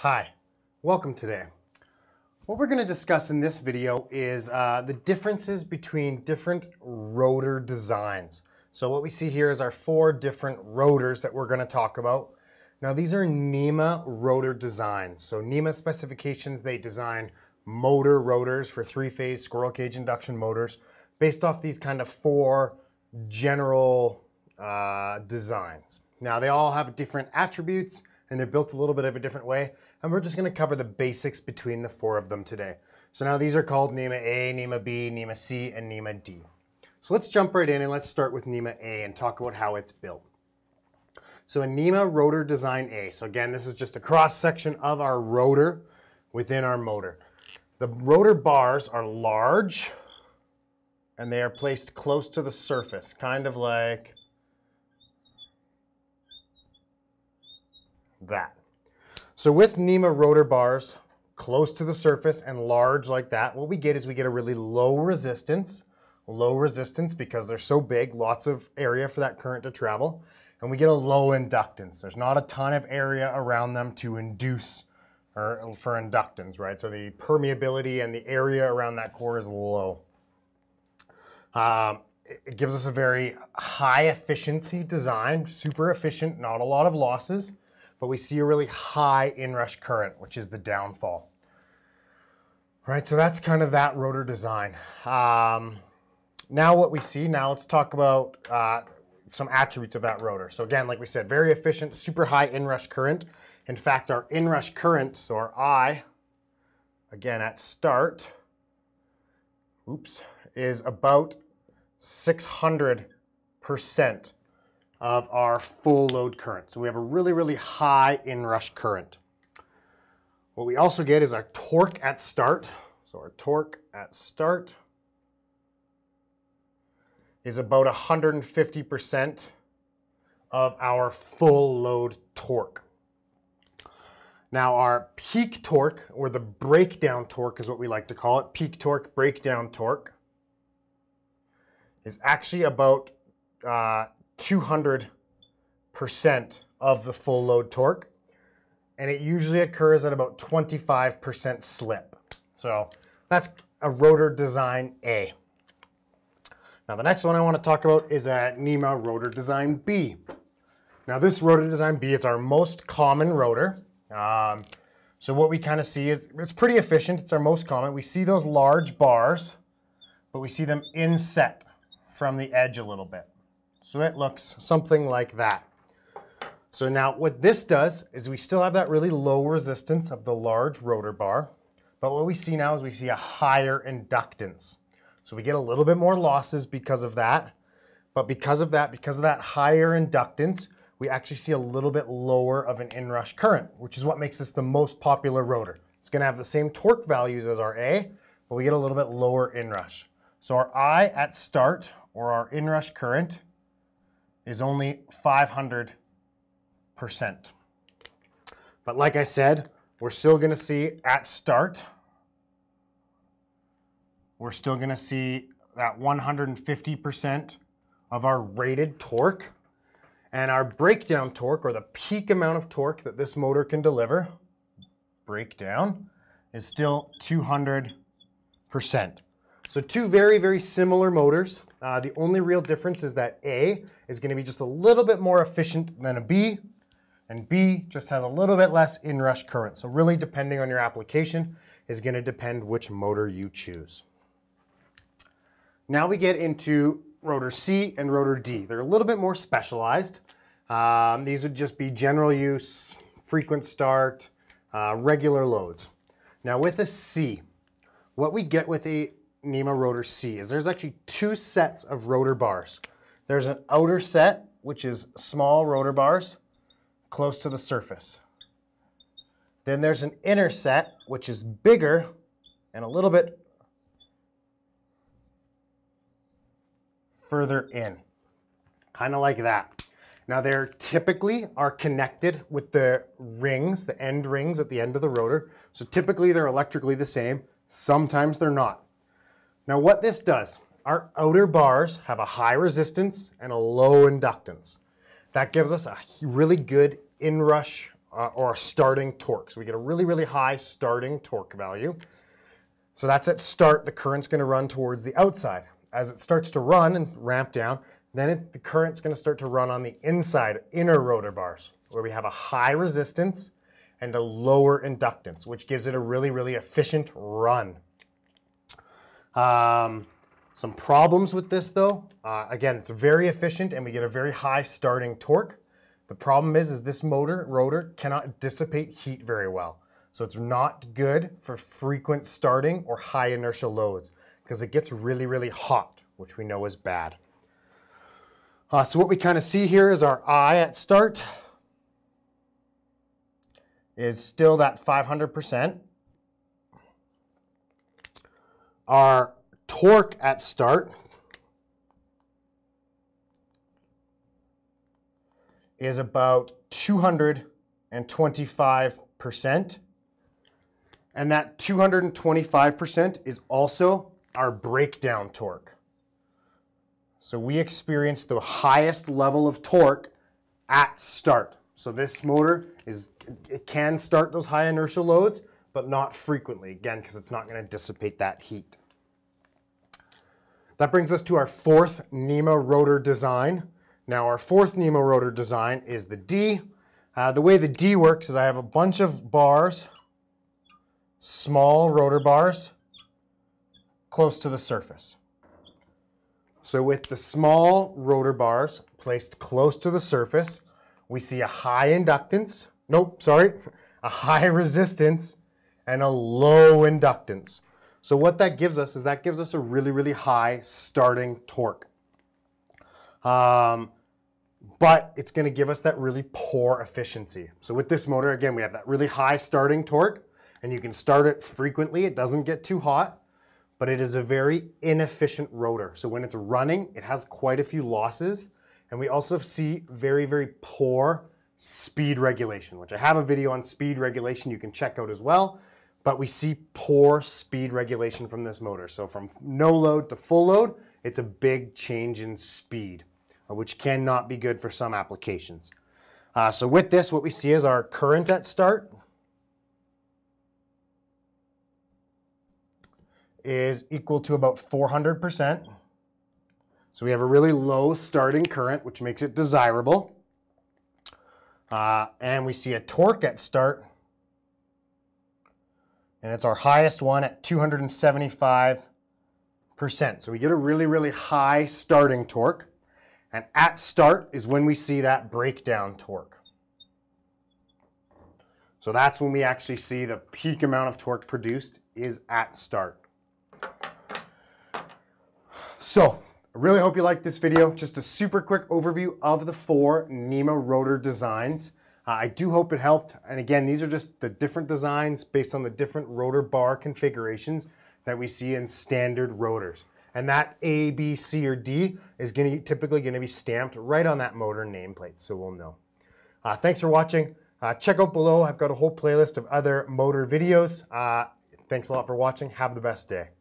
Hi, welcome today. What we're going to discuss in this video is uh, the differences between different rotor designs. So what we see here is our four different rotors that we're going to talk about. Now these are NEMA rotor designs. So NEMA specifications, they design motor rotors for three-phase squirrel cage induction motors based off these kind of four general uh, designs. Now they all have different attributes and they're built a little bit of a different way. And we're just gonna cover the basics between the four of them today. So now these are called NEMA A, NEMA B, NEMA C, and NEMA D. So let's jump right in and let's start with NEMA A and talk about how it's built. So a NEMA rotor design A. So again, this is just a cross section of our rotor within our motor. The rotor bars are large and they are placed close to the surface, kind of like that. So with NEMA rotor bars close to the surface and large like that, what we get is we get a really low resistance, low resistance because they're so big, lots of area for that current to travel, and we get a low inductance. There's not a ton of area around them to induce or for inductance, right? So the permeability and the area around that core is low. Um, it gives us a very high efficiency design, super efficient, not a lot of losses but we see a really high inrush current, which is the downfall. Right, so that's kind of that rotor design. Um, now what we see, now let's talk about uh, some attributes of that rotor. So again, like we said, very efficient, super high inrush current. In fact, our inrush current, so our I, again at start, oops, is about 600% of our full load current. So we have a really, really high inrush current. What we also get is our torque at start. So our torque at start is about 150% of our full load torque. Now our peak torque, or the breakdown torque is what we like to call it, peak torque, breakdown torque, is actually about uh, 200% of the full load torque. And it usually occurs at about 25% slip. So that's a rotor design A. Now the next one I want to talk about is a NEMA rotor design B. Now this rotor design B, it's our most common rotor. Um, so what we kind of see is, it's pretty efficient, it's our most common. We see those large bars, but we see them inset from the edge a little bit. So it looks something like that. So now what this does is we still have that really low resistance of the large rotor bar, but what we see now is we see a higher inductance. So we get a little bit more losses because of that, but because of that, because of that higher inductance, we actually see a little bit lower of an inrush current, which is what makes this the most popular rotor. It's gonna have the same torque values as our A, but we get a little bit lower inrush. So our I at start, or our inrush current, is only 500%. But like I said, we're still going to see at start, we're still going to see that 150% of our rated torque. And our breakdown torque, or the peak amount of torque that this motor can deliver, breakdown, is still 200%. So two very, very similar motors. Uh, the only real difference is that A is going to be just a little bit more efficient than a B, and B just has a little bit less inrush current. So really depending on your application is going to depend which motor you choose. Now we get into rotor C and rotor D. They're a little bit more specialized. Um, these would just be general use, frequent start, uh, regular loads. Now with a C, what we get with a NEMA rotor C is there's actually two sets of rotor bars. There's an outer set, which is small rotor bars close to the surface. Then there's an inner set, which is bigger and a little bit further in, kind of like that. Now they typically are connected with the rings, the end rings at the end of the rotor. So typically they're electrically the same. Sometimes they're not. Now what this does, our outer bars have a high resistance and a low inductance. That gives us a really good inrush uh, or a starting torque. So we get a really, really high starting torque value. So that's at start, the current's gonna run towards the outside. As it starts to run and ramp down, then it, the current's gonna start to run on the inside, inner rotor bars, where we have a high resistance and a lower inductance, which gives it a really, really efficient run. Um, some problems with this though, uh, again, it's very efficient and we get a very high starting torque. The problem is, is this motor rotor cannot dissipate heat very well. So it's not good for frequent starting or high inertial loads because it gets really, really hot, which we know is bad. Uh, so what we kind of see here is our I at start is still that 500%. Our torque at start is about 225%. And that 225% is also our breakdown torque. So we experience the highest level of torque at start. So this motor is it can start those high inertial loads, but not frequently, again, because it's not going to dissipate that heat. That brings us to our fourth NEMA rotor design. Now our fourth NEMA rotor design is the D. Uh, the way the D works is I have a bunch of bars, small rotor bars, close to the surface. So with the small rotor bars placed close to the surface, we see a high inductance, nope, sorry, a high resistance and a low inductance. So what that gives us is that gives us a really, really high starting torque. Um, but it's going to give us that really poor efficiency. So with this motor, again, we have that really high starting torque, and you can start it frequently. It doesn't get too hot, but it is a very inefficient rotor. So when it's running, it has quite a few losses, and we also see very, very poor speed regulation, which I have a video on speed regulation you can check out as well but we see poor speed regulation from this motor. So from no load to full load, it's a big change in speed, uh, which cannot be good for some applications. Uh, so with this, what we see is our current at start is equal to about 400%. So we have a really low starting current, which makes it desirable. Uh, and we see a torque at start and it's our highest one at 275%. So we get a really, really high starting torque. And at start is when we see that breakdown torque. So that's when we actually see the peak amount of torque produced is at start. So I really hope you liked this video. Just a super quick overview of the four NEMA rotor designs. Uh, I do hope it helped. And again, these are just the different designs based on the different rotor bar configurations that we see in standard rotors. And that A, B, C, or D is going to typically going to be stamped right on that motor nameplate, so we'll know. Uh, thanks for watching. Uh, check out below. I've got a whole playlist of other motor videos. Uh, thanks a lot for watching. Have the best day.